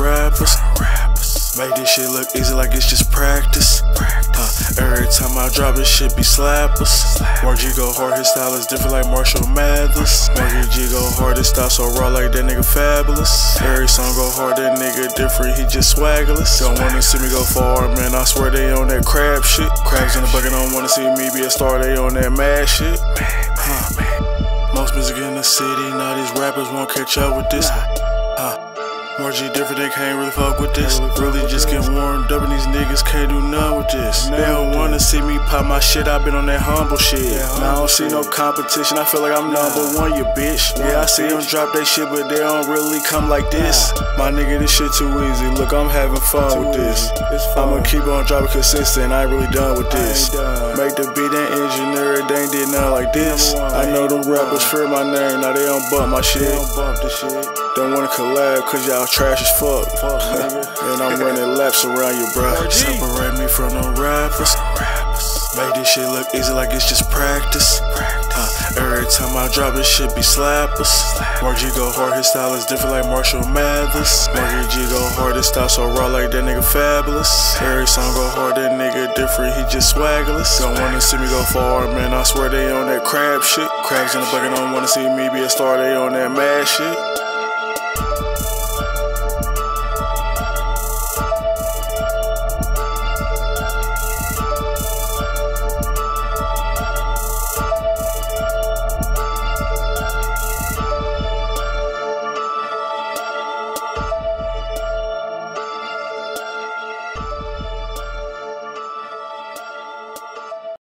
rappers. Make this shit look easy like it's just practice. Uh, every time I drop this shit be slappers. Mark G go hard, his style is different like Marshall Mathers. Margie G go hard, his style so raw like that nigga Fabolous. Every song go hard, that nigga different, he just swaggerless. Don't wanna see me go far, man. I swear they on that crab shit. Crabs in the bucket don't wanna see me be a star, they on that mad shit. Huh. Most music in the city, now these rappers won't catch up with this. G different, they can't really fuck with this. Really just get warmed up, and these niggas can't do nothing with this. They don't wanna see me pop my shit, i been on that humble shit. Now I don't see no competition, I feel like I'm number one, you bitch. Yeah, I see them drop that shit, but they don't really come like this. My nigga, this shit too easy. Look, I'm having fun with this. I'ma keep on dropping consistent, I ain't really done with this. Make the beat and engineer it, they ain't did nothing like this. I know them rappers fear my name, now they don't bump my shit. Don't wanna collab, cause y'all trash as fuck. and I'm running laps around you, bruh. Separate me from the rappers. Make this shit look easy like it's just practice. Uh, every time I drop this shit be slappers. Mark G go hard, his style is different like Marshall Mathers. Margie G go hard, his style so raw like that nigga Fabolous. Every song go hard, that nigga different, he just swaggerless. Don't wanna see me go far, man. I swear they on that crab shit. Crabs in the bucket don't wanna see me be a star, they on that mad shit.